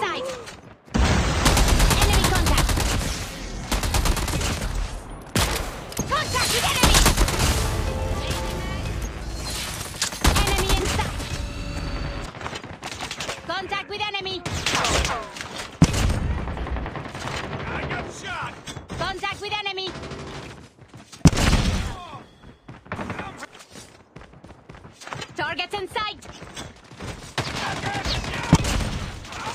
sight! Enemy contact! Contact with enemy! Enemy in sight! Contact with enemy! I got shot! Contact with enemy! Targets in sight!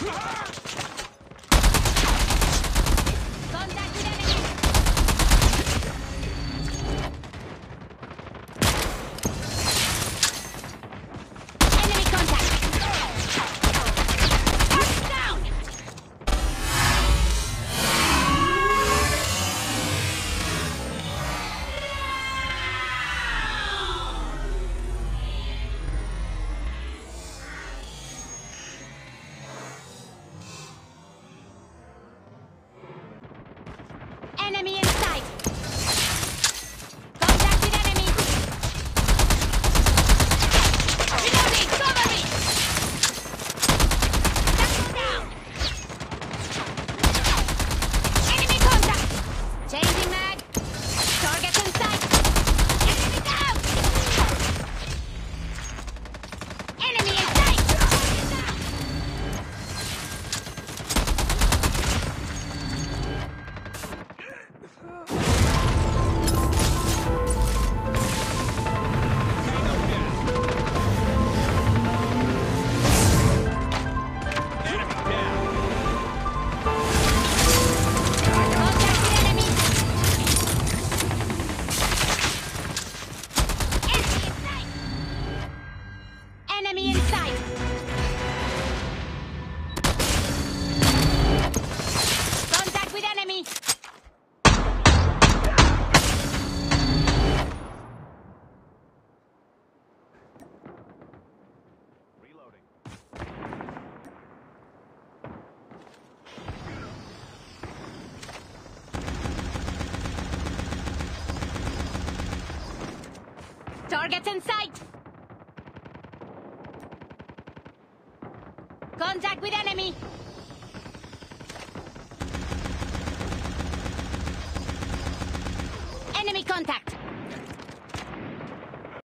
Ah! Enemy Targets in sight! Contact with enemy!